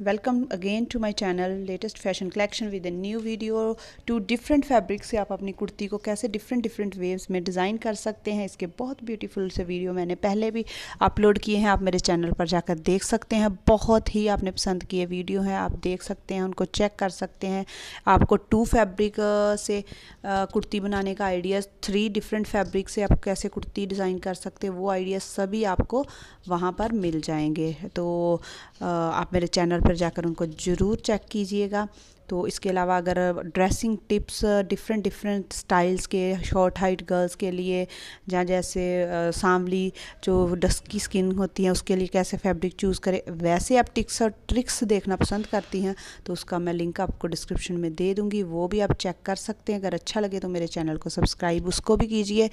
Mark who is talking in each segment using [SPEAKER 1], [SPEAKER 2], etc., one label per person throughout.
[SPEAKER 1] Welcome again to my channel latest fashion collection with a new video two different fabric से आप अपनी कुर्ती को कैसे डिफरेंट डिफरेंट वेव्स में डिज़ाइन कर सकते हैं। इसके बहुत ब्यूटीफुल से वीडियो मैंने पहले भी अपलोड किए हैं। आप मेरे चैनल पर जाकर देख सकते हैं। बहुत ही आपने पसंद किए वीडियो हैं। आप देख सकते हैं, उनको चेक कर सकते हैं। आपको टू फैब्रिक से कुर्ती बनाने का आइडियाज़ थ्री डिफरेंट फैब्रिक से आप कैसे कुर्ती डिज़ाइन कर सकते हैं, वो आइडियाज़ सभी आपको वहाँ पर मिल जाएँगे। तो आप मेरे चैनल पर जाकर उनको ज़रूर चेक कीजिएगा। तो इसके अलावा अगर dressing tips different different styles के शॉर्ट हाइट गर्ल्स के लिए जहाँ जैसे सांवली जो डस्की स्किन होती है, उसके लिए कैसे फैब्रिक चूज़ करें, वैसे आप टिक्स और ट्रिक्स देखना पसंद करती हैं तो उसका मैं लिंक आपको डिस्क्रिप्शन में दे दूँगी, वो भी आप चेक कर सकते हैं। अगर अच्छा लगे तो मेरे चैनल को सब्सक्राइब उसको भी कीजिए।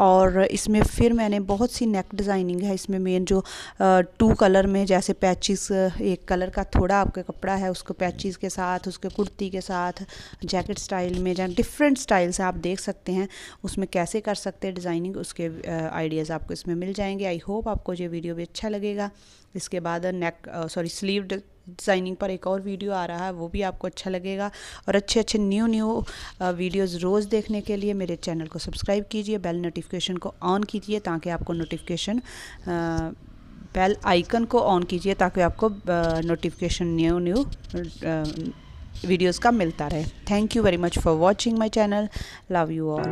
[SPEAKER 1] और इसमें फिर मैंने बहुत सी नेक डिज़ाइनिंग है, इसमें मेन जो टू कलर में जैसे पैचिस एक कलर का थोड़ा आपका कपड़ा है, उसको पैचिस के साथ, उसके कुर्ती के साथ जैकेट स्टाइल में, जहाँ डिफरेंट स्टाइल से आप देख सकते हैं, उसमें कैसे कर सकते हैं डिज़ाइनिंग उसके आइडियाज़ आपको इसमें मिल जाएँगे। आई होप आपको ये वीडियो भी अच्छा लगेगा। इसके बाद नेक सॉरी स्लीव डिज़ाइनिंग पर एक और वीडियो आ रहा है, वो भी आपको अच्छा लगेगा। और अच्छे अच्छे न्यू न्यू वीडियोस रोज़ देखने के लिए मेरे चैनल को सब्सक्राइब कीजिए बेल नोटिफिकेशन को ऑन कीजिए ताकि आपको नोटिफिकेशन बेल आइकन को ऑन कीजिए ताकि आपको नोटिफिकेशन न्यू न्यू वीडियोस का मिलता रहे. Thank you very much for watching my channel love you all